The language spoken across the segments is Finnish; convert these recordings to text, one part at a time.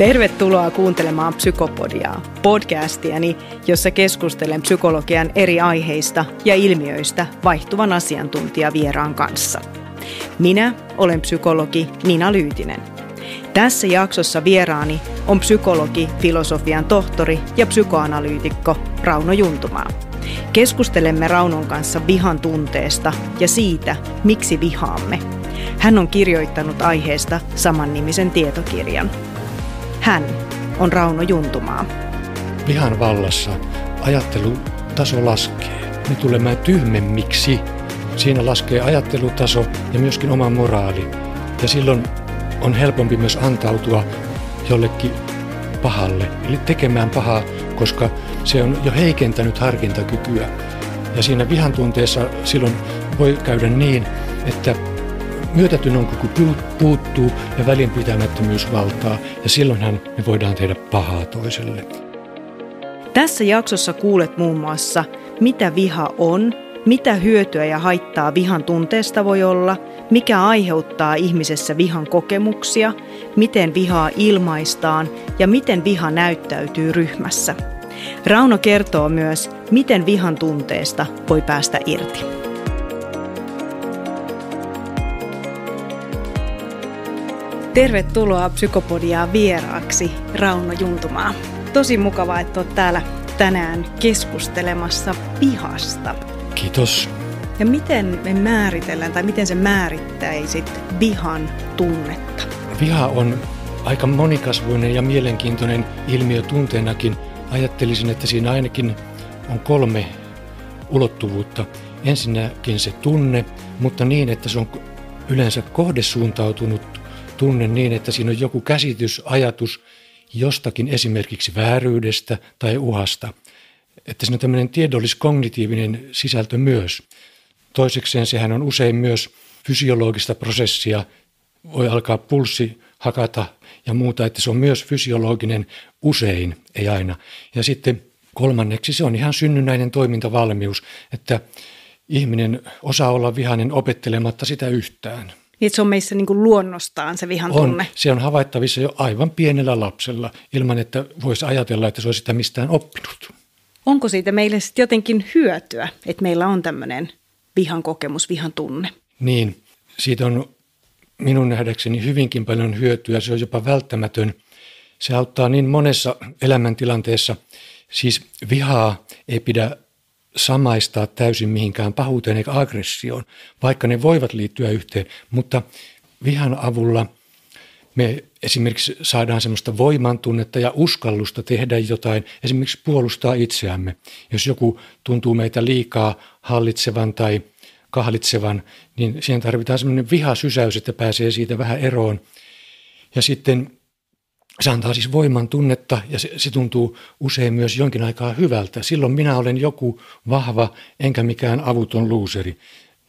Tervetuloa kuuntelemaan Psykopodiaa, podcastiani, jossa keskustelen psykologian eri aiheista ja ilmiöistä vaihtuvan asiantuntijavieraan kanssa. Minä olen psykologi Nina Lyytinen. Tässä jaksossa vieraani on psykologi, filosofian tohtori ja psykoanalyytikko Rauno Juntumaa. Keskustelemme Raunon kanssa vihan tunteesta ja siitä, miksi vihaamme. Hän on kirjoittanut aiheesta samannimisen tietokirjan. Hän on Rauno Juntumaa. Vihan vallassa ajattelutaso laskee. Me tulemme tyhmemmiksi. Siinä laskee ajattelutaso ja myöskin oma moraali. Ja silloin on helpompi myös antautua jollekin pahalle, eli tekemään pahaa, koska se on jo heikentänyt harkintakykyä. Ja siinä vihan tunteessa silloin voi käydä niin, että myötätunnon kyky puuttuu ja välinpitämättömyys valtaa, ja silloinhan me voidaan tehdä pahaa toiselle. Tässä jaksossa kuulet muun muassa, mitä viha on, mitä hyötyä ja haittaa vihan tunteesta voi olla, mikä aiheuttaa ihmisessä vihan kokemuksia, miten vihaa ilmaistaan ja miten viha näyttäytyy ryhmässä. Rauno kertoo myös, miten vihan tunteesta voi päästä irti. Tervetuloa Psykopodia vieraaksi Rauno Juntumaa. Tosi mukavaa, että olet täällä tänään keskustelemassa vihasta. Kiitos. Ja miten me määritellään tai miten se määrittäisit vihan tunnetta? Viha on aika monikasvuinen ja mielenkiintoinen ilmiö tunteenakin. Ajattelisin, että siinä ainakin on kolme ulottuvuutta. Ensinnäkin se tunne, mutta niin, että se on yleensä kohdesuuntautunut tunne niin, että siinä on joku käsitys, ajatus jostakin esimerkiksi vääryydestä tai uhasta. Että siinä on tämmöinen tiedollis-kognitiivinen sisältö myös. Toisekseen sehän on usein myös fysiologista prosessia, voi alkaa pulssi hakata ja muuta, että se on myös fysiologinen usein, ei aina. Ja sitten kolmanneksi se on ihan synnynnäinen toimintavalmius, että ihminen osaa olla vihainen opettelematta sitä yhtään. Niin se on meissä niin kuin luonnostaan se vihan on, tunne. Se on havaittavissa jo aivan pienellä lapsella ilman, että voisi ajatella, että se olisi sitä mistään oppinut. Onko siitä meille sitten jotenkin hyötyä, että meillä on tämmöinen vihan kokemus, vihan tunne? Niin, siitä on minun nähdäkseni hyvinkin paljon hyötyä. Se on jopa välttämätön. Se auttaa niin monessa elämäntilanteessa. Siis vihaa ei pidä samaistaa täysin mihinkään pahuuteen eikä aggressioon, vaikka ne voivat liittyä yhteen, mutta vihan avulla me esimerkiksi saadaan semmoista voimantunnetta ja uskallusta tehdä jotain, esimerkiksi puolustaa itseämme. Jos joku tuntuu meitä liikaa hallitsevan tai kahlitsevan, niin siihen tarvitaan semmoinen vihasysäys, että pääsee siitä vähän eroon. Ja sitten se antaa siis voiman tunnetta ja se, se tuntuu usein myös jonkin aikaa hyvältä. Silloin minä olen joku vahva enkä mikään avuton luuseri.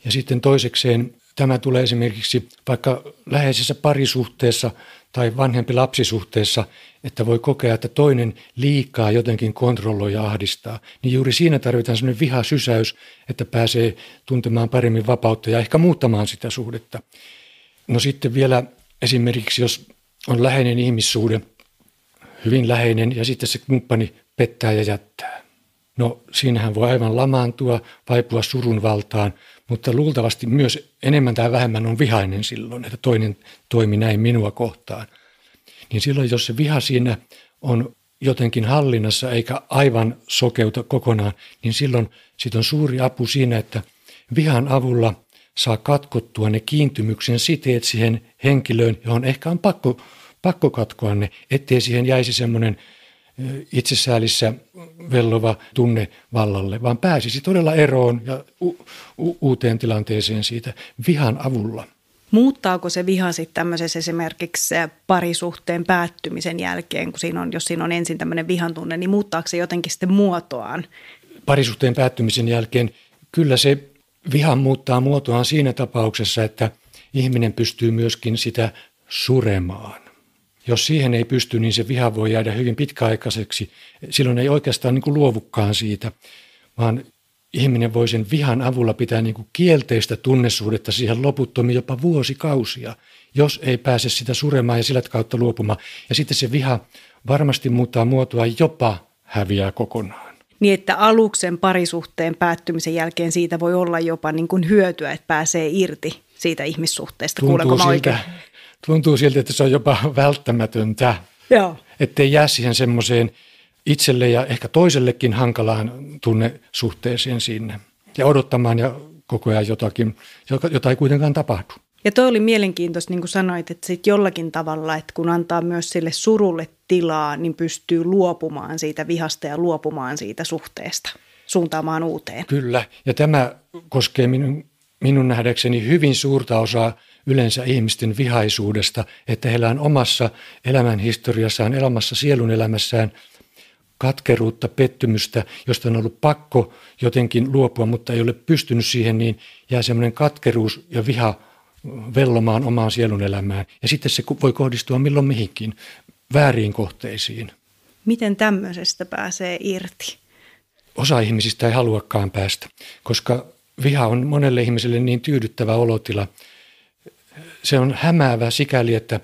Ja sitten toisekseen tämä tulee esimerkiksi vaikka läheisessä parisuhteessa tai vanhempi lapsisuhteessa, että voi kokea, että toinen liikaa jotenkin kontrolloi ja ahdistaa. Niin juuri siinä tarvitaan sellainen vihasysäys, että pääsee tuntemaan paremmin vapautta ja ehkä muuttamaan sitä suhdetta. No sitten vielä esimerkiksi, jos on läheinen ihmissuhde, hyvin läheinen, ja sitten se kumppani pettää ja jättää. No siinähän voi aivan lamaantua, vaipua surun valtaan, mutta luultavasti myös enemmän tai vähemmän on vihainen silloin, että toinen toimi näin minua kohtaan. Niin silloin, jos se viha siinä on jotenkin hallinnassa eikä aivan sokeuta kokonaan, niin silloin sit on suuri apu siinä, että vihan avulla saa katkottua ne kiintymyksen siteet siihen henkilöön, johon ehkä on pakko, pakko katkoa ne, ettei siihen jäisi semmoinen itsesäälissä vellova tunne vallalle, vaan pääsisi todella eroon ja u- u- uuteen tilanteeseen siitä vihan avulla. Muuttaako se viha sitten tämmöisessä esimerkiksi parisuhteen päättymisen jälkeen, kun siinä on, jos siinä on ensin tämmöinen vihan tunne, niin muuttaako se jotenkin sitten muotoaan? Parisuhteen päättymisen jälkeen kyllä se Viha muuttaa muotoaan siinä tapauksessa, että ihminen pystyy myöskin sitä suremaan. Jos siihen ei pysty, niin se viha voi jäädä hyvin pitkäaikaiseksi. Silloin ei oikeastaan niin kuin luovukkaan siitä, vaan ihminen voi sen vihan avulla pitää niin kuin kielteistä tunnesuhdetta siihen loputtomiin jopa vuosikausia, jos ei pääse sitä suremaan ja sillä kautta luopumaan. Ja sitten se viha varmasti muuttaa muotoa jopa häviää kokonaan. Niin, että aluksen parisuhteen päättymisen jälkeen siitä voi olla jopa niin kuin hyötyä, että pääsee irti siitä ihmissuhteesta. Tuntuu siltä, tuntuu siltä, että se on jopa välttämätöntä, Joo. ettei jää siihen semmoiseen itselle ja ehkä toisellekin hankalaan tunnesuhteeseen sinne ja odottamaan ja koko ajan jotakin, jota ei kuitenkaan tapahdu. Ja toi oli mielenkiintoista, niin kuin sanoit, että sit jollakin tavalla, että kun antaa myös sille surulle tilaa, niin pystyy luopumaan siitä vihasta ja luopumaan siitä suhteesta, suuntaamaan uuteen. Kyllä, ja tämä koskee minun, minun nähdäkseni hyvin suurta osaa yleensä ihmisten vihaisuudesta, että heillä on omassa elämänhistoriassaan, elämässä sielun elämässään katkeruutta, pettymystä, josta on ollut pakko jotenkin luopua, mutta ei ole pystynyt siihen, niin jää semmoinen katkeruus ja viha vellomaan omaan sielun elämään. Ja sitten se voi kohdistua milloin mihinkin, vääriin kohteisiin. Miten tämmöisestä pääsee irti? Osa ihmisistä ei haluakaan päästä, koska viha on monelle ihmiselle niin tyydyttävä olotila. Se on hämäävä sikäli, että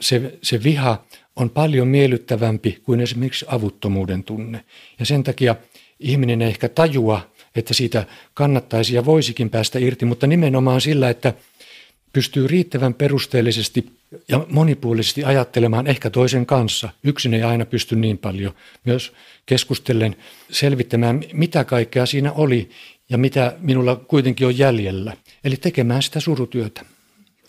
se, se viha on paljon miellyttävämpi kuin esimerkiksi avuttomuuden tunne. Ja sen takia ihminen ei ehkä tajua, että siitä kannattaisi ja voisikin päästä irti, mutta nimenomaan sillä, että – pystyy riittävän perusteellisesti ja monipuolisesti ajattelemaan ehkä toisen kanssa. Yksin ei aina pysty niin paljon. Myös keskustellen selvittämään, mitä kaikkea siinä oli ja mitä minulla kuitenkin on jäljellä. Eli tekemään sitä surutyötä.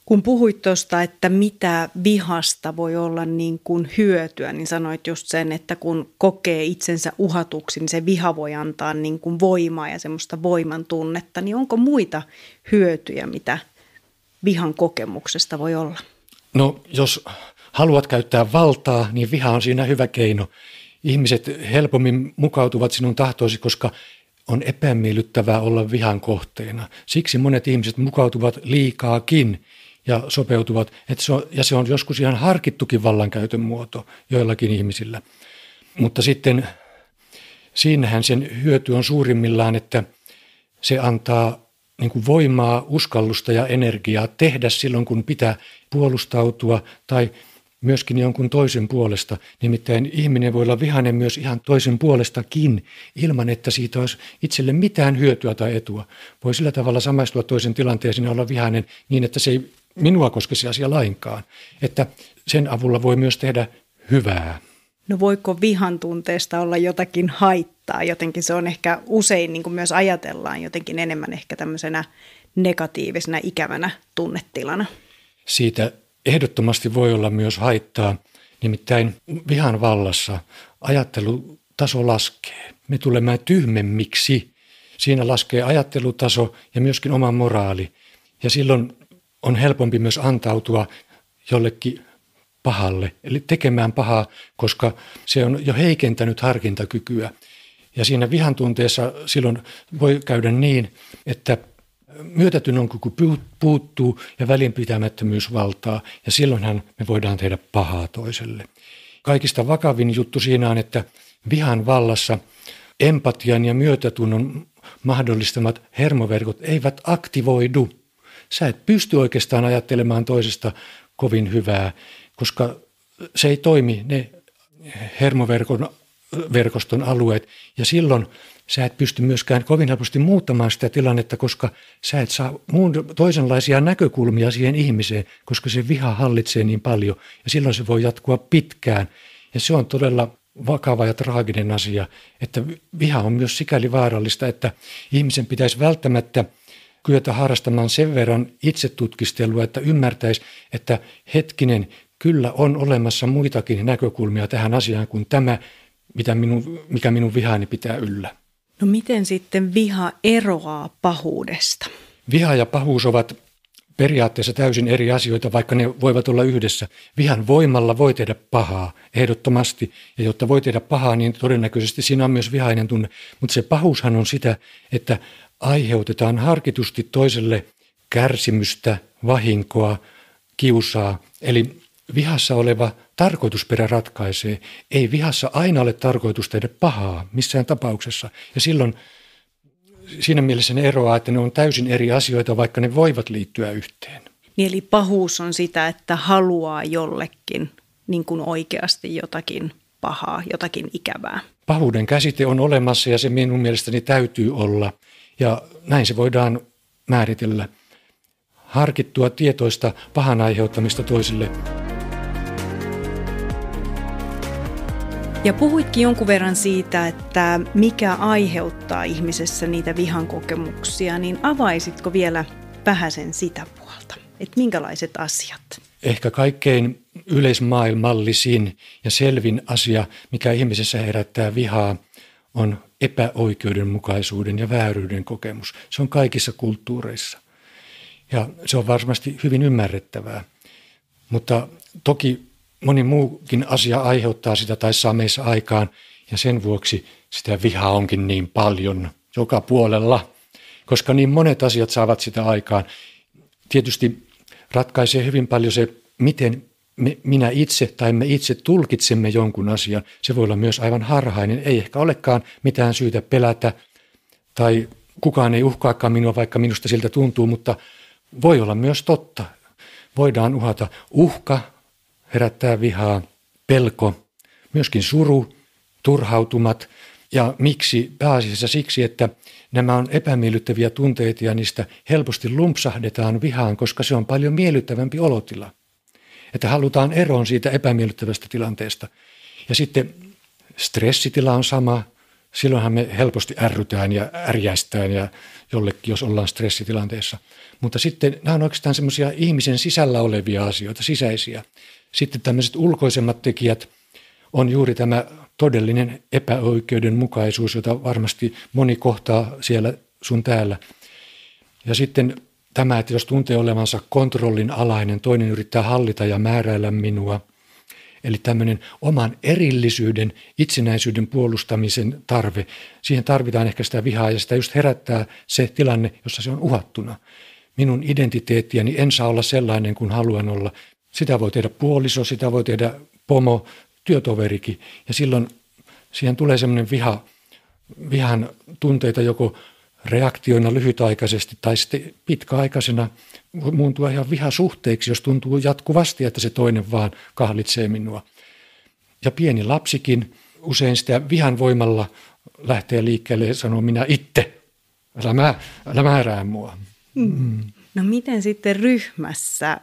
Kun puhuit tuosta, että mitä vihasta voi olla niin kuin hyötyä, niin sanoit just sen, että kun kokee itsensä uhatuksi, niin se viha voi antaa niin kuin voimaa ja semmoista voiman tunnetta. Niin onko muita hyötyjä, mitä vihan kokemuksesta voi olla? No jos haluat käyttää valtaa, niin viha on siinä hyvä keino. Ihmiset helpommin mukautuvat sinun tahtoisi, koska on epämiellyttävää olla vihan kohteena. Siksi monet ihmiset mukautuvat liikaakin ja sopeutuvat, että se on, ja se on joskus ihan harkittukin vallankäytön muoto joillakin ihmisillä. Mutta sitten siinähän sen hyöty on suurimmillaan, että se antaa niin kuin voimaa, uskallusta ja energiaa tehdä silloin, kun pitää puolustautua tai myöskin jonkun toisen puolesta. Nimittäin ihminen voi olla vihainen myös ihan toisen puolestakin, ilman että siitä olisi itselle mitään hyötyä tai etua. Voi sillä tavalla samaistua toisen tilanteeseen ja olla vihainen niin, että se ei minua koske se asia lainkaan. Että sen avulla voi myös tehdä hyvää. No voiko vihan tunteesta olla jotakin haittaa? Jotenkin se on ehkä usein, niin kuin myös ajatellaan, jotenkin enemmän ehkä tämmöisenä negatiivisena, ikävänä tunnetilana. Siitä ehdottomasti voi olla myös haittaa. Nimittäin vihan vallassa ajattelutaso laskee. Me tulemme tyhmemmiksi. Siinä laskee ajattelutaso ja myöskin oma moraali. Ja silloin on helpompi myös antautua jollekin pahalle, eli tekemään pahaa, koska se on jo heikentänyt harkintakykyä. Ja siinä vihan tunteessa silloin voi käydä niin, että myötätunnon kyky puuttuu ja välinpitämättömyys valtaa, ja silloinhan me voidaan tehdä pahaa toiselle. Kaikista vakavin juttu siinä on, että vihan vallassa empatian ja myötätunnon mahdollistamat hermoverkot eivat aktivoidu. Sä et pysty oikeastaan ajattelemaan toisesta kovin hyvää koska se ei toimi ne hermoverkon verkoston alueet ja silloin sä et pysty myöskään kovin helposti muuttamaan sitä tilannetta, koska sä et saa muun, toisenlaisia näkökulmia siihen ihmiseen, koska se viha hallitsee niin paljon ja silloin se voi jatkua pitkään. Ja se on todella vakava ja traaginen asia, että viha on myös sikäli vaarallista, että ihmisen pitäisi välttämättä kyetä harrastamaan sen verran itsetutkistelua, että ymmärtäisi, että hetkinen, kyllä on olemassa muitakin näkökulmia tähän asiaan kuin tämä, mitä minun, mikä minun vihani pitää yllä. No miten sitten viha eroaa pahuudesta? Viha ja pahuus ovat periaatteessa täysin eri asioita, vaikka ne voivat olla yhdessä. Vihan voimalla voi tehdä pahaa, ehdottomasti. Ja jotta voi tehdä pahaa, niin todennäköisesti siinä on myös vihainen tunne. Mutta se pahuushan on sitä, että aiheutetaan harkitusti toiselle kärsimystä, vahinkoa, kiusaa. Eli vihassa oleva tarkoitusperä ratkaisee. Ei vihassa aina ole tarkoitus tehdä pahaa missään tapauksessa. Ja silloin siinä mielessä ne eroaa, että ne on täysin eri asioita, vaikka ne voivat liittyä yhteen. Niin eli pahuus on sitä, että haluaa jollekin niin kuin oikeasti jotakin pahaa, jotakin ikävää. Pahuuden käsite on olemassa ja se minun mielestäni täytyy olla. Ja näin se voidaan määritellä. Harkittua tietoista pahan aiheuttamista toisille Ja puhuitkin jonkun verran siitä, että mikä aiheuttaa ihmisessä niitä vihan kokemuksia, niin avaisitko vielä vähäsen sitä puolta, että minkälaiset asiat? Ehkä kaikkein yleismaailmallisin ja selvin asia, mikä ihmisessä herättää vihaa, on epäoikeudenmukaisuuden ja vääryyden kokemus. Se on kaikissa kulttuureissa. Ja se on varmasti hyvin ymmärrettävää. Mutta toki moni muukin asia aiheuttaa sitä tai saa meissä aikaan ja sen vuoksi sitä vihaa onkin niin paljon joka puolella, koska niin monet asiat saavat sitä aikaan. Tietysti ratkaisee hyvin paljon se, miten me, minä itse tai me itse tulkitsemme jonkun asian. Se voi olla myös aivan harhainen. Ei ehkä olekaan mitään syytä pelätä tai kukaan ei uhkaakaan minua, vaikka minusta siltä tuntuu, mutta voi olla myös totta. Voidaan uhata. Uhka herättää vihaa, pelko, myöskin suru, turhautumat. Ja miksi? Pääasiassa siksi, että nämä on epämiellyttäviä tunteita ja niistä helposti lumpsahdetaan vihaan, koska se on paljon miellyttävämpi olotila. Että halutaan eroon siitä epämiellyttävästä tilanteesta. Ja sitten stressitila on sama. Silloinhan me helposti ärrytään ja ärjäistään ja jollekin, jos ollaan stressitilanteessa. Mutta sitten nämä on oikeastaan semmoisia ihmisen sisällä olevia asioita, sisäisiä. Sitten tämmöiset ulkoisemmat tekijät on juuri tämä todellinen epäoikeudenmukaisuus, jota varmasti moni kohtaa siellä sun täällä. Ja sitten tämä, että jos tuntee olevansa kontrollin alainen, toinen yrittää hallita ja määräillä minua. Eli tämmöinen oman erillisyyden, itsenäisyyden puolustamisen tarve. Siihen tarvitaan ehkä sitä vihaa ja sitä just herättää se tilanne, jossa se on uhattuna. Minun identiteettiäni en saa olla sellainen kuin haluan olla. Sitä voi tehdä puoliso, sitä voi tehdä pomo, työtoverikin. Ja silloin siihen tulee semmoinen viha, vihan tunteita joko reaktioina lyhytaikaisesti tai sitten pitkäaikaisena muuntua ihan vihasuhteiksi, jos tuntuu jatkuvasti, että se toinen vaan kahlitsee minua. Ja pieni lapsikin usein sitä vihan voimalla lähtee liikkeelle ja sanoo minä itse, älä, mä, älä määrää mua. Mm. No miten sitten ryhmässä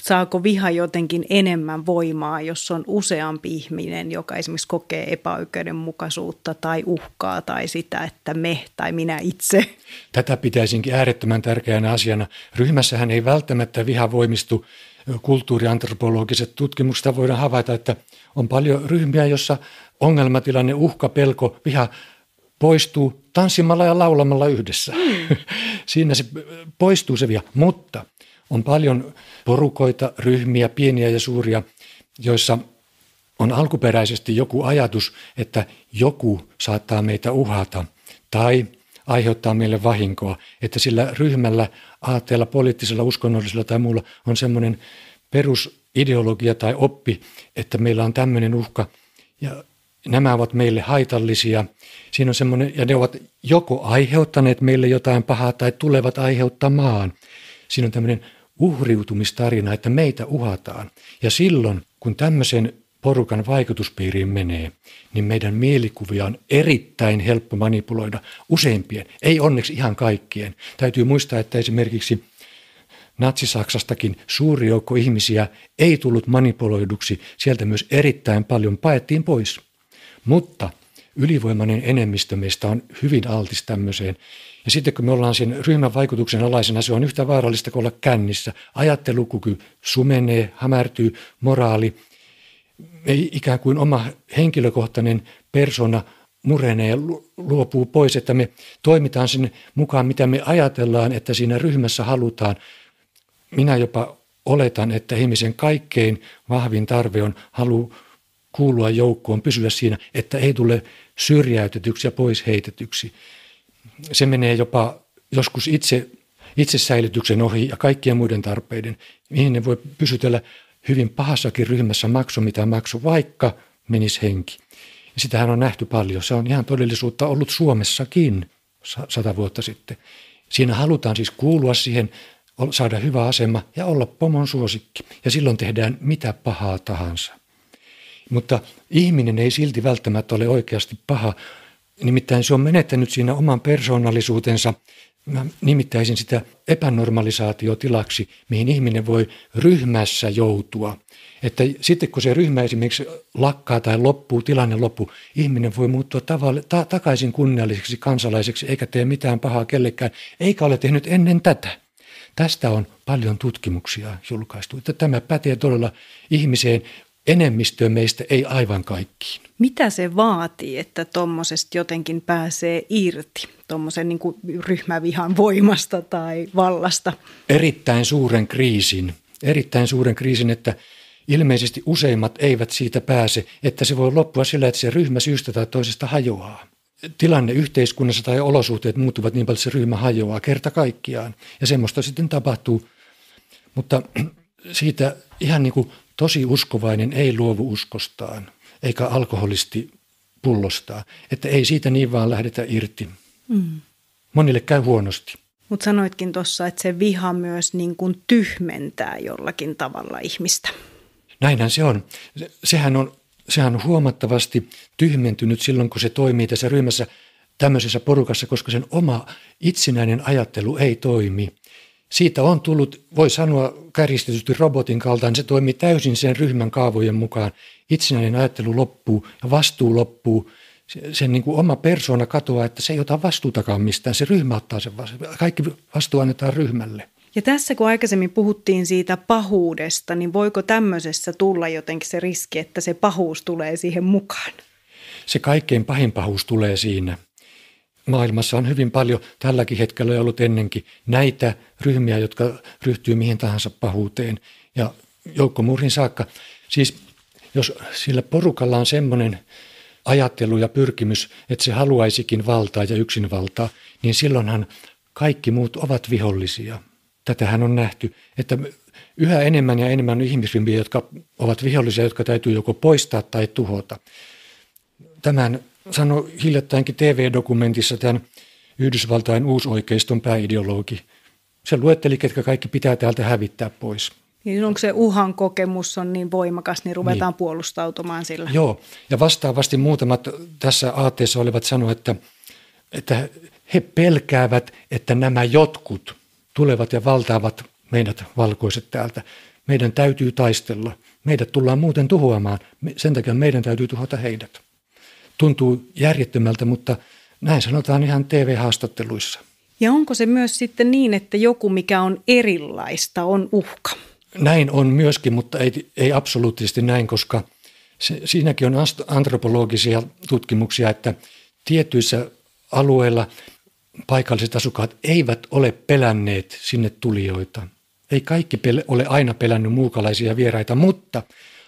saako viha jotenkin enemmän voimaa, jos on useampi ihminen, joka esimerkiksi kokee epäoikeudenmukaisuutta tai uhkaa tai sitä, että me tai minä itse. Tätä pitäisinkin äärettömän tärkeänä asiana. Ryhmässähän ei välttämättä viha voimistu. Kulttuuriantropologiset tutkimukset voidaan havaita, että on paljon ryhmiä, jossa ongelmatilanne, uhka, pelko, viha poistuu tanssimalla ja laulamalla yhdessä. Mm. Siinä se poistuu se viha, mutta on paljon porukoita, ryhmiä, pieniä ja suuria, joissa on alkuperäisesti joku ajatus, että joku saattaa meitä uhata tai aiheuttaa meille vahinkoa, että sillä ryhmällä, aatteella, poliittisella, uskonnollisella tai muulla on semmoinen perusideologia tai oppi, että meillä on tämmöinen uhka ja nämä ovat meille haitallisia. Siinä on semmoinen, ja ne ovat joko aiheuttaneet meille jotain pahaa tai tulevat aiheuttamaan. Siinä on tämmöinen uhriutumistarina, että meitä uhataan. Ja silloin, kun tämmöisen porukan vaikutuspiiriin menee, niin meidän mielikuvia on erittäin helppo manipuloida useimpien, ei onneksi ihan kaikkien. Täytyy muistaa, että esimerkiksi Natsi-Saksastakin suuri joukko ihmisiä ei tullut manipuloiduksi, sieltä myös erittäin paljon paettiin pois. Mutta ylivoimainen enemmistö meistä on hyvin altis tämmöiseen. Ja sitten kun me ollaan siinä ryhmän vaikutuksen alaisena, se on yhtä vaarallista kuin olla kännissä. Ajattelukyky sumenee, hämärtyy, moraali, ei ikään kuin oma henkilökohtainen persona murenee ja luopuu pois, että me toimitaan sen mukaan, mitä me ajatellaan, että siinä ryhmässä halutaan. Minä jopa oletan, että ihmisen kaikkein vahvin tarve on halu kuulua joukkoon, pysyä siinä, että ei tule syrjäytetyksi ja pois heitetyksi. Se menee jopa joskus itse, itsesäilytyksen ohi ja kaikkien muiden tarpeiden. Ihminen voi pysytellä hyvin pahassakin ryhmässä maksu mitä maksu, vaikka menisi henki. Sitähän on nähty paljon. Se on ihan todellisuutta ollut Suomessakin. sata vuotta sitten. Siinä halutaan siis kuulua siihen, saada hyvä asema ja olla pomon suosikki. Ja silloin tehdään mitä pahaa tahansa. Mutta ihminen ei silti välttämättä ole oikeasti paha. Nimittäin se on menettänyt siinä oman persoonallisuutensa. Mä nimittäisin sitä epänormalisaatiotilaksi, mihin ihminen voi ryhmässä joutua. Että sitten kun se ryhmä esimerkiksi lakkaa tai loppuu, tilanne loppuu, ihminen voi muuttua tavalle, ta- takaisin kunnialliseksi kansalaiseksi eikä tee mitään pahaa kellekään, eikä ole tehnyt ennen tätä. Tästä on paljon tutkimuksia julkaistu, että tämä pätee todella ihmiseen enemmistöön meistä, ei aivan kaikkiin. Mitä se vaatii, että tuommoisesta jotenkin pääsee irti, tuommoisen niin ryhmävihan voimasta tai vallasta? Erittäin suuren kriisin, erittäin suuren kriisin, että ilmeisesti useimmat eivät siitä pääse, että se voi loppua sillä, että se ryhmä syystä tai toisesta hajoaa. Tilanne yhteiskunnassa tai olosuhteet muuttuvat niin paljon, että se ryhmä hajoaa kerta kaikkiaan. Ja semmoista sitten tapahtuu. Mutta siitä ihan niin kuin tosi uskovainen ei luovu uskostaan, eikä alkoholisti pullostaa. Että ei siitä niin vaan lähdetä irti. Mm. Monille käy huonosti. Mutta sanoitkin tuossa, että se viha myös niin kuin tyhmentää jollakin tavalla ihmistä. Näinhän se on. Sehän on, sehän on huomattavasti tyhmentynyt silloin, kun se toimii tässä ryhmässä tämmöisessä porukassa, koska sen oma itsenäinen ajattelu ei toimi. Siitä on tullut, voi sanoa kärjistetysti robotin kaltaan, se toimii täysin sen ryhmän kaavojen mukaan. Itsenäinen ajattelu loppuu ja vastuu loppuu. Sen niin kuin oma persoona katoaa, että se ei ota vastuutakaan mistään. Se ryhmä ottaa sen vastuu. Kaikki vastuu annetaan ryhmälle. Ja tässä kun aikaisemmin puhuttiin siitä pahuudesta, niin voiko tämmöisessä tulla jotenkin se riski, että se pahuus tulee siihen mukaan? Se kaikkein pahin pahuus tulee siinä. Maailmassa on hyvin paljon tälläkin hetkellä ollut ennenkin näitä ryhmiä, jotka ryhtyy mihin tahansa pahuuteen ja joukkomurhin saakka. Siis jos sillä porukalla on semmoinen ajattelu ja pyrkimys, että se haluaisikin valtaa ja yksinvaltaa, niin silloinhan kaikki muut ovat vihollisia – Tätähän on nähty, että yhä enemmän ja enemmän on ihmisryhmiä, jotka ovat vihollisia, jotka täytyy joko poistaa tai tuhota. Tämän sanoi hiljattainkin TV-dokumentissa tämän Yhdysvaltain uusoikeiston pääideologi. Se luetteli, ketkä kaikki pitää täältä hävittää pois. Niin onko se uhan kokemus on niin voimakas, niin ruvetaan niin. puolustautumaan sillä? Joo, ja vastaavasti muutamat tässä aatteessa olivat sanoa, että, että he pelkäävät, että nämä jotkut – tulevat ja valtaavat meidät valkoiset täältä. Meidän täytyy taistella. Meidät tullaan muuten tuhoamaan. Sen takia meidän täytyy tuhota heidät. Tuntuu järjettömältä, mutta näin sanotaan ihan TV-haastatteluissa. Ja onko se myös sitten niin, että joku, mikä on erilaista, on uhka? Näin on myöskin, mutta ei, ei absoluuttisesti näin, koska se, siinäkin on antropologisia tutkimuksia, että tietyissä alueilla paikalliset asukkaat eivät ole pelänneet sinne tulijoita. Ei kaikki pel- ole aina pelännyt muukalaisia vieraita, mutta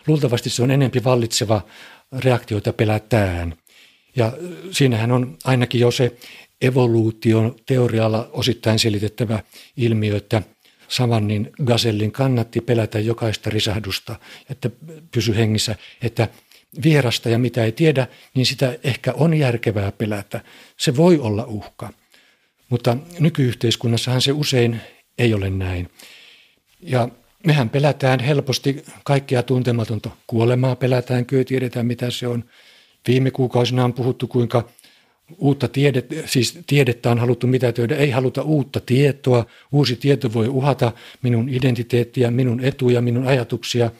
luultavasti se on enempi vallitseva reaktio, jota pelätään. Ja siinähän on ainakin jo se evoluution teorialla osittain selitettävä ilmiö, että Savannin gazellin kannatti pelätä jokaista risahdusta, että pysy hengissä, että vierasta ja mitä ei tiedä, niin sitä ehkä on järkevää pelätä. Se voi olla uhka. Mutta nykyyhteiskunnassahan se usein ei ole näin. Ja mehän pelätään helposti kaikkea tuntematonta. Kuolemaa pelätään, kyllä tiedetään mitä se on. Viime kuukausina on puhuttu, kuinka uutta tiedet, siis tiedettä on haluttu mitätöidä. Ei haluta uutta tietoa. Uusi tieto voi uhata minun identiteettiä, minun etuja, minun ajatuksia,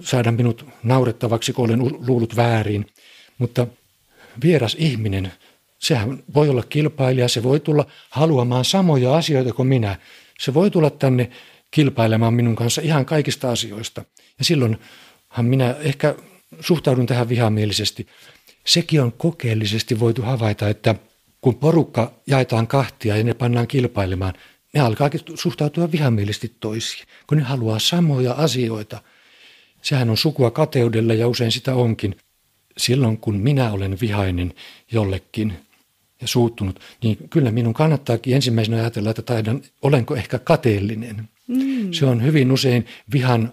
saada minut naurettavaksi, kun olen luullut väärin. Mutta vieras ihminen Sehän voi olla kilpailija, se voi tulla haluamaan samoja asioita kuin minä. Se voi tulla tänne kilpailemaan minun kanssa ihan kaikista asioista. Ja silloinhan minä ehkä suhtaudun tähän vihamielisesti. Sekin on kokeellisesti voitu havaita, että kun porukka jaetaan kahtia ja ne pannaan kilpailemaan, ne alkaa suhtautua vihamielisesti toisiin, kun ne haluaa samoja asioita. Sehän on sukua kateudelle ja usein sitä onkin. Silloin kun minä olen vihainen jollekin, ja suuttunut, niin kyllä minun kannattaakin ensimmäisenä ajatella, että taidan, olenko ehkä kateellinen. Mm. Se on hyvin usein vihan,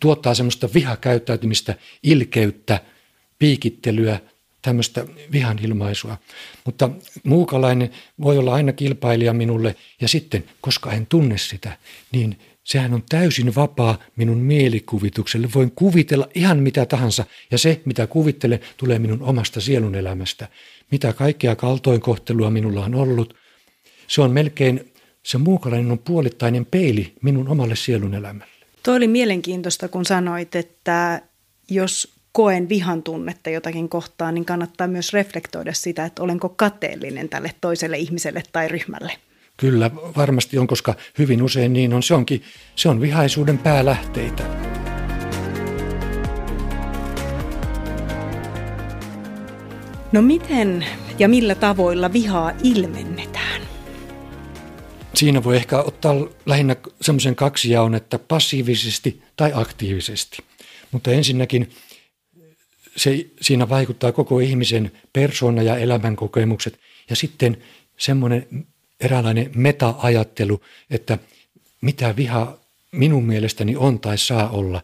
tuottaa semmoista vihakäyttäytymistä, ilkeyttä, piikittelyä, tämmöistä vihan ilmaisua. Mutta muukalainen voi olla aina kilpailija minulle ja sitten, koska en tunne sitä, niin sehän on täysin vapaa minun mielikuvitukselle. Voin kuvitella ihan mitä tahansa ja se, mitä kuvittelen, tulee minun omasta sielun elämästä. Mitä kaikkea kaltoinkohtelua minulla on ollut. Se on melkein, se muukalainen on puolittainen peili minun omalle sielun elämälle. Tuo oli mielenkiintoista, kun sanoit, että jos koen vihan tunnetta jotakin kohtaa, niin kannattaa myös reflektoida sitä, että olenko kateellinen tälle toiselle ihmiselle tai ryhmälle. Kyllä, varmasti on, koska hyvin usein niin on. Se, onkin, se on vihaisuuden päälähteitä. No miten ja millä tavoilla vihaa ilmennetään? Siinä voi ehkä ottaa lähinnä semmoisen kaksijaon, että passiivisesti tai aktiivisesti. Mutta ensinnäkin se, siinä vaikuttaa koko ihmisen persoona ja elämänkokemukset ja sitten semmoinen eräänlainen meta-ajattelu, että mitä viha minun mielestäni on tai saa olla.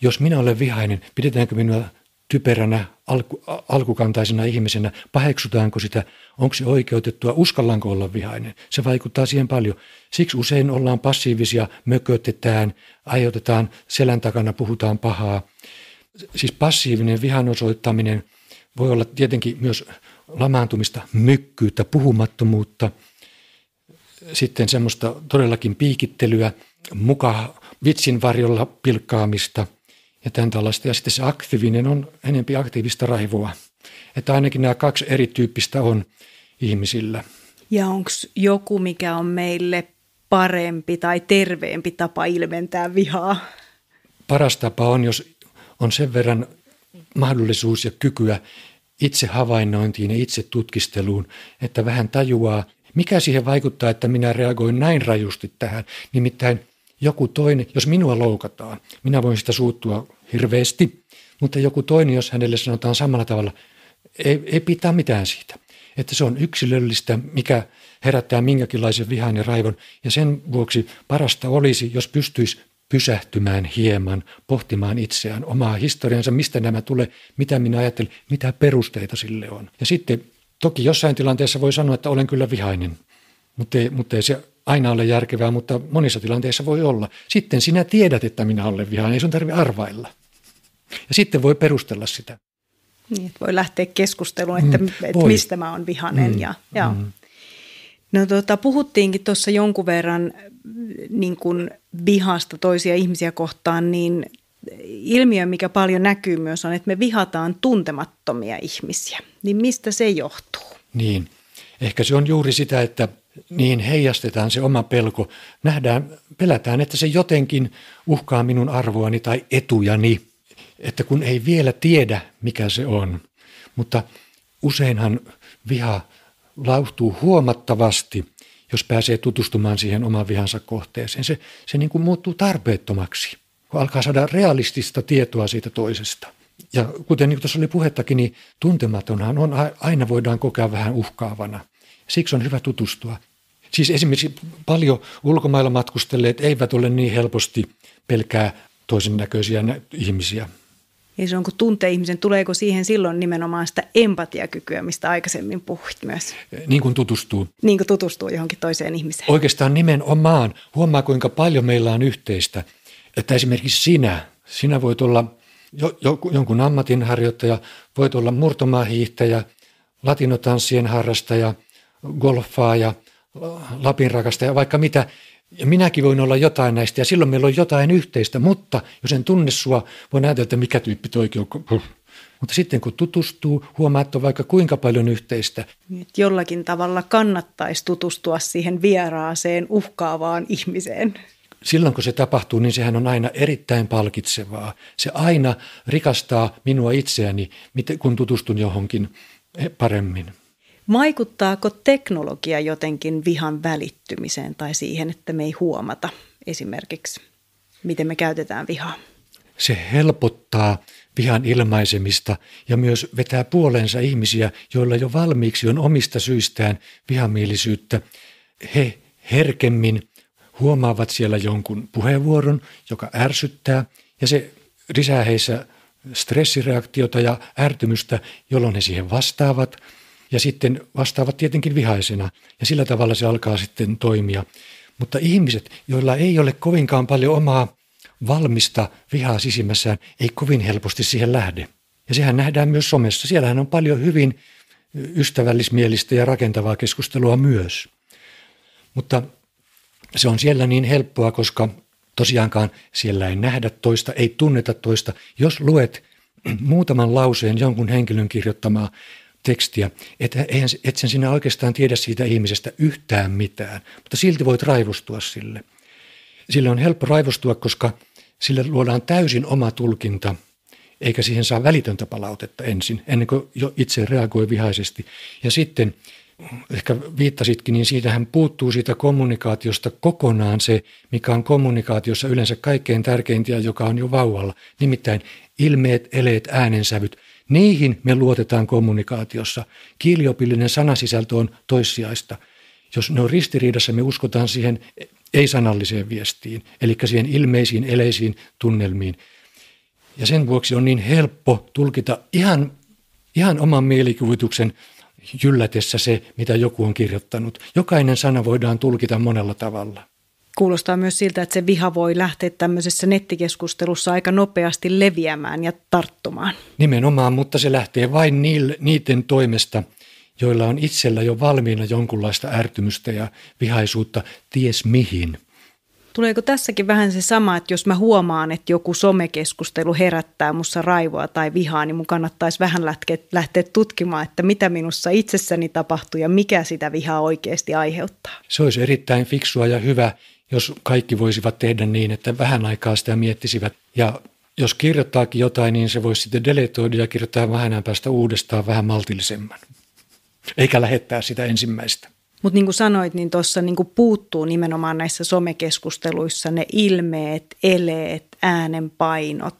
Jos minä olen vihainen, pidetäänkö minua typeränä, alku, alkukantaisena ihmisenä, paheksutaanko sitä, onko se oikeutettua, uskallanko olla vihainen. Se vaikuttaa siihen paljon. Siksi usein ollaan passiivisia, mökötetään, aiheutetaan selän takana, puhutaan pahaa. Siis passiivinen vihan osoittaminen voi olla tietenkin myös lamaantumista, mykkyyttä, puhumattomuutta – sitten semmoista todellakin piikittelyä, muka vitsin varjolla pilkkaamista ja tämän tällaista. Ja sitten se aktiivinen on enempi aktiivista raivoa. Että ainakin nämä kaksi erityyppistä on ihmisillä. Ja onko joku, mikä on meille parempi tai terveempi tapa ilmentää vihaa? Paras tapa on, jos on sen verran mahdollisuus ja kykyä itse havainnointiin ja itse tutkisteluun, että vähän tajuaa – mikä siihen vaikuttaa, että minä reagoin näin rajusti tähän? Nimittäin joku toinen, jos minua loukataan, minä voin sitä suuttua hirveästi, mutta joku toinen, jos hänelle sanotaan samalla tavalla, ei, ei pitää mitään siitä. Että se on yksilöllistä, mikä herättää minkäkinlaisen vihan ja raivon. Ja sen vuoksi parasta olisi, jos pystyisi pysähtymään hieman, pohtimaan itseään, omaa historiansa, mistä nämä tulee, mitä minä ajattelen, mitä perusteita sille on. Ja sitten Toki jossain tilanteessa voi sanoa, että olen kyllä vihainen, mutta ei, mutta ei se aina ole järkevää, mutta monissa tilanteissa voi olla. Sitten sinä tiedät, että minä olen vihainen, ei sun tarvitse arvailla. Ja sitten voi perustella sitä. Niin, että voi lähteä keskusteluun, että, mm, että mistä mä oon vihainen. Mm, ja, ja. Mm. No tota, puhuttiinkin tuossa jonkun verran niin kuin vihasta toisia ihmisiä kohtaan, niin ilmiö, mikä paljon näkyy myös on, että me vihataan tuntemattomia ihmisiä. Niin mistä se johtuu? Niin, ehkä se on juuri sitä, että niin heijastetaan se oma pelko. Nähdään, pelätään, että se jotenkin uhkaa minun arvoani tai etujani, että kun ei vielä tiedä, mikä se on. Mutta useinhan viha lauhtuu huomattavasti, jos pääsee tutustumaan siihen oman vihansa kohteeseen. Se, se niin kuin muuttuu tarpeettomaksi kun alkaa saada realistista tietoa siitä toisesta. Ja kuten niin tuossa oli puhettakin, niin tuntematonhan on, aina voidaan kokea vähän uhkaavana. Siksi on hyvä tutustua. Siis esimerkiksi paljon ulkomailla matkustelleet eivät ole niin helposti pelkää toisen näköisiä ihmisiä. Ja se on kun tuntee ihmisen, tuleeko siihen silloin nimenomaan sitä empatiakykyä, mistä aikaisemmin puhuit myös? Niin kuin tutustuu. Niin kuin tutustuu johonkin toiseen ihmiseen. Oikeastaan nimenomaan. Huomaa kuinka paljon meillä on yhteistä – että esimerkiksi sinä, sinä voit olla jo, jo, jonkun ammatinharjoittaja, voit olla murtomaahiihtäjä, latinotanssien harrastaja, golfaaja, Lapin rakastaja, vaikka mitä. Ja minäkin voin olla jotain näistä ja silloin meillä on jotain yhteistä, mutta jos en tunne sua, voi näyttää, että mikä tyyppi toikin on. Mutta sitten kun tutustuu, huomaa, että on vaikka kuinka paljon yhteistä. Nyt jollakin tavalla kannattaisi tutustua siihen vieraaseen, uhkaavaan ihmiseen silloin kun se tapahtuu, niin sehän on aina erittäin palkitsevaa. Se aina rikastaa minua itseäni, kun tutustun johonkin paremmin. Vaikuttaako teknologia jotenkin vihan välittymiseen tai siihen, että me ei huomata esimerkiksi, miten me käytetään vihaa? Se helpottaa vihan ilmaisemista ja myös vetää puoleensa ihmisiä, joilla jo valmiiksi on omista syistään vihamielisyyttä. He herkemmin huomaavat siellä jonkun puheenvuoron, joka ärsyttää, ja se lisää heissä stressireaktiota ja ärtymystä, jolloin he siihen vastaavat. Ja sitten vastaavat tietenkin vihaisena ja sillä tavalla se alkaa sitten toimia. Mutta ihmiset, joilla ei ole kovinkaan paljon omaa valmista vihaa sisimmässään, ei kovin helposti siihen lähde. Ja sehän nähdään myös somessa. Siellähän on paljon hyvin ystävällismielistä ja rakentavaa keskustelua myös. Mutta se on siellä niin helppoa, koska tosiaankaan siellä ei nähdä toista, ei tunneta toista. Jos luet muutaman lauseen jonkun henkilön kirjoittamaa tekstiä, et, et sen sinä oikeastaan tiedä siitä ihmisestä yhtään mitään, mutta silti voit raivostua sille. Sille on helppo raivostua, koska sille luodaan täysin oma tulkinta, eikä siihen saa välitöntä palautetta ensin, ennen kuin jo itse reagoi vihaisesti. Ja sitten ehkä viittasitkin, niin siitähän puuttuu siitä kommunikaatiosta kokonaan se, mikä on kommunikaatiossa yleensä kaikkein tärkeintä, joka on jo vauvalla. Nimittäin ilmeet, eleet, äänensävyt. Niihin me luotetaan kommunikaatiossa. Kiiliopillinen sanasisältö on toissijaista. Jos ne on ristiriidassa, me uskotaan siihen ei-sanalliseen viestiin, eli siihen ilmeisiin, eleisiin tunnelmiin. Ja sen vuoksi on niin helppo tulkita ihan, ihan oman mielikuvituksen jyllätessä se, mitä joku on kirjoittanut. Jokainen sana voidaan tulkita monella tavalla. Kuulostaa myös siltä, että se viha voi lähteä tämmöisessä nettikeskustelussa aika nopeasti leviämään ja tarttumaan. Nimenomaan, mutta se lähtee vain niiden toimesta, joilla on itsellä jo valmiina jonkunlaista ärtymystä ja vihaisuutta ties mihin – Tuleeko tässäkin vähän se sama, että jos mä huomaan, että joku somekeskustelu herättää mussa raivoa tai vihaa, niin mun kannattaisi vähän lähteä, lähteä tutkimaan, että mitä minussa itsessäni tapahtuu ja mikä sitä vihaa oikeasti aiheuttaa. Se olisi erittäin fiksua ja hyvä, jos kaikki voisivat tehdä niin, että vähän aikaa sitä miettisivät. Ja jos kirjoittaakin jotain, niin se voisi sitten deletoida ja kirjoittaa vähän päästä uudestaan vähän maltillisemman. Eikä lähettää sitä ensimmäistä. Mutta niin kuin sanoit, niin tuossa niin puuttuu nimenomaan näissä somekeskusteluissa ne ilmeet, eleet, äänenpainot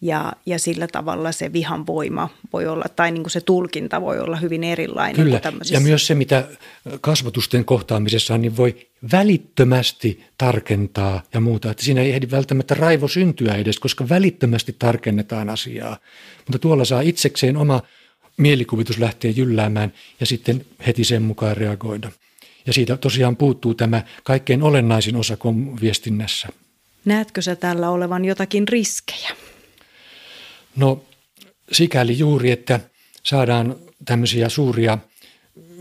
ja, ja sillä tavalla se vihan voima voi olla, tai niin kuin se tulkinta voi olla hyvin erilainen. Kyllä, ja myös se, mitä kasvatusten kohtaamisessa on, niin voi välittömästi tarkentaa ja muuta. Että siinä ei ehdi välttämättä raivo syntyä edes, koska välittömästi tarkennetaan asiaa. Mutta tuolla saa itsekseen oma mielikuvitus lähtee jylläämään ja sitten heti sen mukaan reagoida. Ja siitä tosiaan puuttuu tämä kaikkein olennaisin osa viestinnässä. Näetkö sä tällä olevan jotakin riskejä? No sikäli juuri, että saadaan tämmöisiä suuria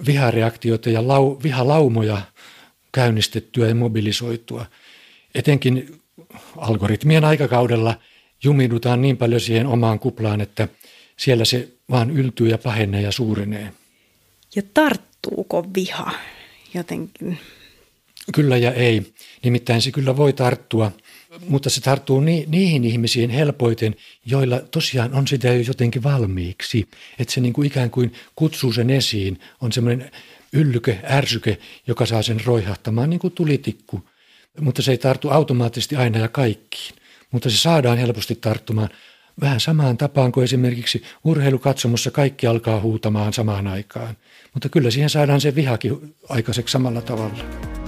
vihareaktioita ja lau, vihalaumoja käynnistettyä ja mobilisoitua. Etenkin algoritmien aikakaudella jumidutaan niin paljon siihen omaan kuplaan, että siellä se vaan yltyy ja pahenee ja suurenee. Ja tarttuuko viha jotenkin? Kyllä ja ei. Nimittäin se kyllä voi tarttua, mutta se tarttuu ni, niihin ihmisiin helpoiten, joilla tosiaan on sitä jo jotenkin valmiiksi. Että se niin kuin ikään kuin kutsuu sen esiin, on semmoinen yllyke, ärsyke, joka saa sen roihahtamaan niin kuin tulitikku. Mutta se ei tartu automaattisesti aina ja kaikkiin. Mutta se saadaan helposti tarttumaan vähän samaan tapaan kuin esimerkiksi urheilukatsomossa kaikki alkaa huutamaan samaan aikaan. Mutta kyllä siihen saadaan se vihakin aikaiseksi samalla tavalla.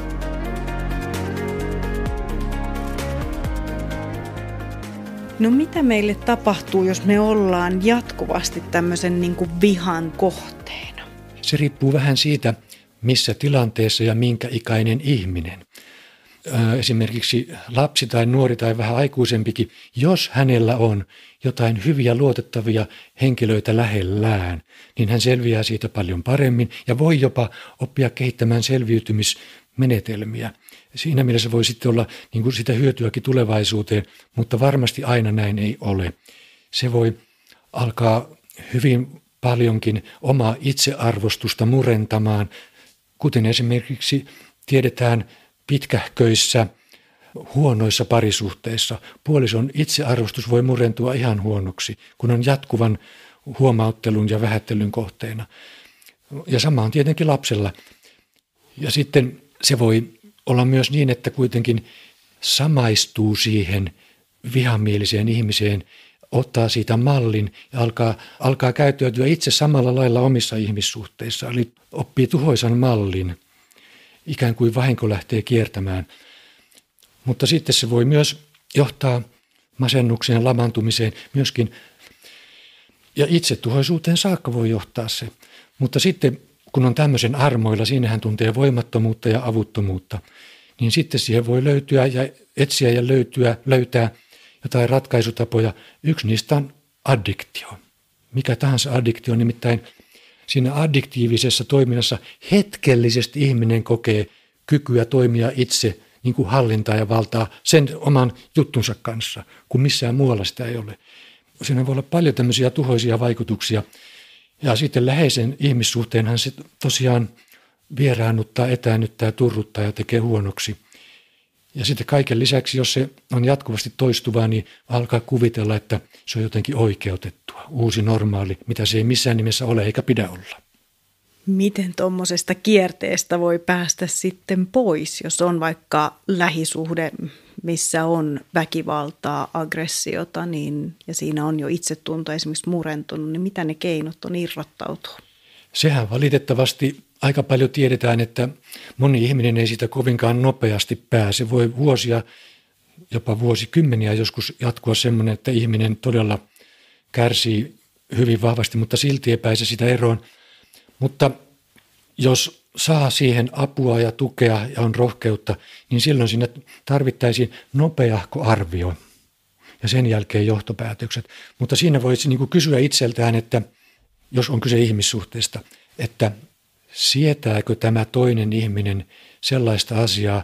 No mitä meille tapahtuu, jos me ollaan jatkuvasti tämmöisen niin kuin vihan kohteena? Se riippuu vähän siitä, missä tilanteessa ja minkä ikäinen ihminen esimerkiksi lapsi tai nuori tai vähän aikuisempikin, jos hänellä on jotain hyviä luotettavia henkilöitä lähellään, niin hän selviää siitä paljon paremmin ja voi jopa oppia kehittämään selviytymismenetelmiä. Siinä mielessä voi sitten olla niin kuin sitä hyötyäkin tulevaisuuteen, mutta varmasti aina näin ei ole. Se voi alkaa hyvin paljonkin omaa itsearvostusta murentamaan, kuten esimerkiksi tiedetään pitkähköissä huonoissa parisuhteissa puolison itsearvostus voi murentua ihan huonoksi, kun on jatkuvan huomauttelun ja vähättelyn kohteena. Ja sama on tietenkin lapsella. Ja sitten se voi olla myös niin, että kuitenkin samaistuu siihen vihamieliseen ihmiseen, ottaa siitä mallin ja alkaa, alkaa käyttäytyä itse samalla lailla omissa ihmissuhteissa, eli oppii tuhoisan mallin – ikään kuin vahinko lähtee kiertämään. Mutta sitten se voi myös johtaa masennukseen, lamantumiseen, myöskin Ja itsetuhoisuuteen saakka voi johtaa se. Mutta sitten kun on tämmöisen armoilla, siinähän tuntee voimattomuutta ja avuttomuutta, niin sitten siihen voi löytyä ja etsiä ja löytyä, löytää jotain ratkaisutapoja. Yksi niistä on addiktio. Mikä tahansa addiktio, nimittäin siinä addiktiivisessa toiminnassa hetkellisesti ihminen kokee kykyä toimia itse niin kuin hallintaa ja valtaa sen oman juttunsa kanssa, kun missään muualla sitä ei ole. Siinä voi olla paljon tämmöisiä tuhoisia vaikutuksia. Ja sitten läheisen ihmissuhteenhan se tosiaan vieraannuttaa, etäännyttää, turruttaa ja tekee huonoksi. Ja sitten kaiken lisäksi, jos se on jatkuvasti toistuvaa, niin alkaa kuvitella, että se on jotenkin oikeutettua, uusi normaali, mitä se ei missään nimessä ole eikä pidä olla. Miten tuommoisesta kierteestä voi päästä sitten pois, jos on vaikka lähisuhde, missä on väkivaltaa, aggressiota niin, ja siinä on jo itsetunto esimerkiksi murentunut, niin mitä ne keinot on irrottautua? Sehän valitettavasti aika paljon tiedetään, että moni ihminen ei sitä kovinkaan nopeasti pääse. Voi vuosia, jopa vuosikymmeniä joskus jatkua semmoinen, että ihminen todella kärsii hyvin vahvasti, mutta silti ei pääse sitä eroon. Mutta jos saa siihen apua ja tukea ja on rohkeutta, niin silloin sinne tarvittaisiin nopeahko arvio ja sen jälkeen johtopäätökset. Mutta siinä voisi niin kysyä itseltään, että jos on kyse ihmissuhteesta, että sietääkö tämä toinen ihminen sellaista asiaa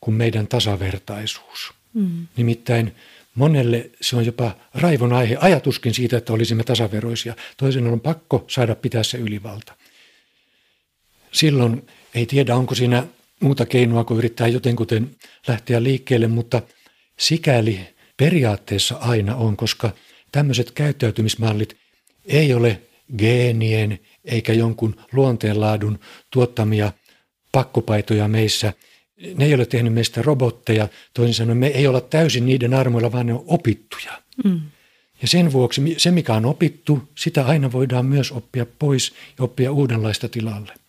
kuin meidän tasavertaisuus. Mm. Nimittäin monelle se on jopa raivon aihe, ajatuskin siitä, että olisimme tasaveroisia. Toisen on pakko saada pitää se ylivalta. Silloin ei tiedä, onko siinä muuta keinoa kuin yrittää jotenkuten lähteä liikkeelle, mutta sikäli periaatteessa aina on, koska tämmöiset käyttäytymismallit ei ole geenien eikä jonkun luonteenlaadun tuottamia pakkopaitoja meissä. Ne ei ole tehnyt meistä robotteja, toisin sanoen me ei olla täysin niiden armoilla, vaan ne on opittuja. Mm. Ja sen vuoksi se, mikä on opittu, sitä aina voidaan myös oppia pois ja oppia uudenlaista tilalle.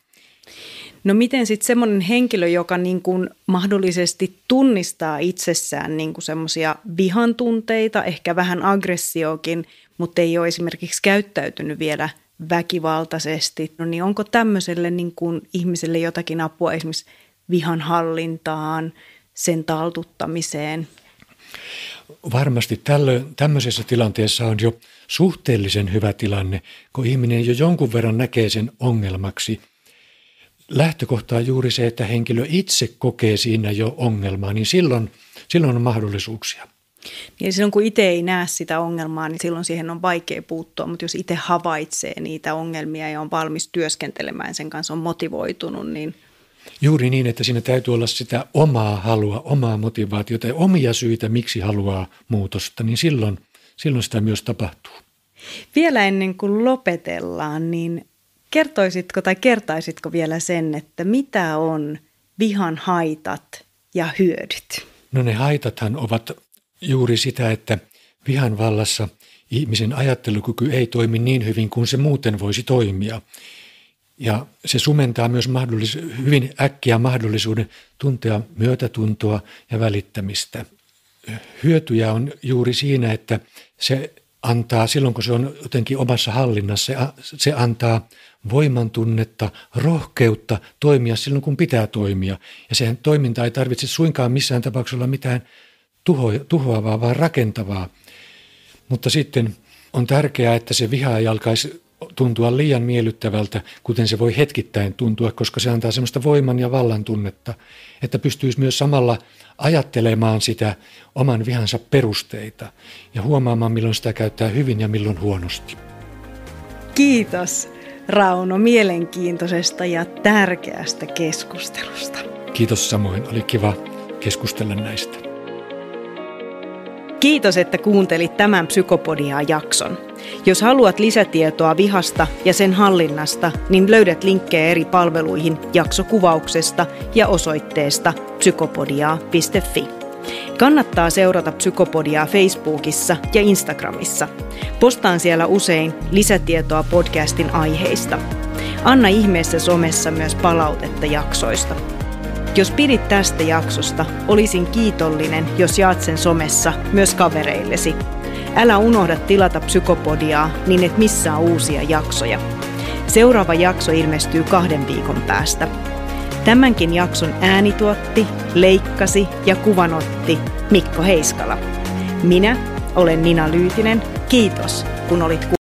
No miten sitten semmoinen henkilö, joka niin kuin mahdollisesti tunnistaa itsessään niin kuin semmoisia vihantunteita, ehkä vähän aggressiokin, mutta ei ole esimerkiksi käyttäytynyt vielä väkivaltaisesti, no niin onko tämmöiselle niin kuin ihmiselle jotakin apua esimerkiksi vihan hallintaan, sen taltuttamiseen? Varmasti tällöin, tämmöisessä tilanteessa on jo suhteellisen hyvä tilanne, kun ihminen jo jonkun verran näkee sen ongelmaksi – lähtökohta on juuri se, että henkilö itse kokee siinä jo ongelmaa, niin silloin, silloin on mahdollisuuksia. Niin silloin kun itse ei näe sitä ongelmaa, niin silloin siihen on vaikea puuttua, mutta jos itse havaitsee niitä ongelmia ja on valmis työskentelemään sen kanssa, on motivoitunut, niin Juuri niin, että siinä täytyy olla sitä omaa halua, omaa motivaatiota ja omia syitä, miksi haluaa muutosta, niin silloin, silloin sitä myös tapahtuu. Vielä ennen kuin lopetellaan, niin Kertoisitko tai kertaisitko vielä sen, että mitä on vihan haitat ja hyödyt? No ne haitathan ovat juuri sitä, että vihan vallassa ihmisen ajattelukyky ei toimi niin hyvin kuin se muuten voisi toimia. Ja se sumentaa myös mahdollis- hyvin äkkiä mahdollisuuden tuntea myötätuntoa ja välittämistä. Hyötyjä on juuri siinä, että se antaa, silloin kun se on jotenkin omassa hallinnassa, se, se voimantunnetta, rohkeutta toimia silloin, kun pitää toimia. Ja sehän toiminta ei tarvitse suinkaan missään tapauksessa olla mitään tuho, tuhoavaa, vaan rakentavaa. Mutta sitten on tärkeää, että se viha ei alkaisi tuntua liian miellyttävältä, kuten se voi hetkittäin tuntua, koska se antaa semmoista voiman ja vallan tunnetta, että pystyisi myös samalla ajattelemaan sitä oman vihansa perusteita ja huomaamaan, milloin sitä käyttää hyvin ja milloin huonosti. Kiitos Rauno mielenkiintoisesta ja tärkeästä keskustelusta. Kiitos samoin, oli kiva keskustella näistä. Kiitos, että kuuntelit tämän Psykopodia-jakson. Jos haluat lisätietoa vihasta ja sen hallinnasta, niin löydät linkkejä eri palveluihin jaksokuvauksesta ja osoitteesta psykopodia.fi. Kannattaa seurata Psykopodiaa Facebookissa ja Instagramissa. Postaan siellä usein lisätietoa podcastin aiheista. Anna ihmeessä somessa myös palautetta jaksoista. Jos pidit tästä jaksosta, olisin kiitollinen, jos jaat sen somessa myös kavereillesi. Älä unohda tilata Psykopodiaa, niin et missaa uusia jaksoja. Seuraava jakso ilmestyy kahden viikon päästä. Tämänkin jakson äänituotti, leikkasi ja kuvanotti Mikko Heiskala. Minä olen Nina Lyytinen. Kiitos, kun olit kuulolla.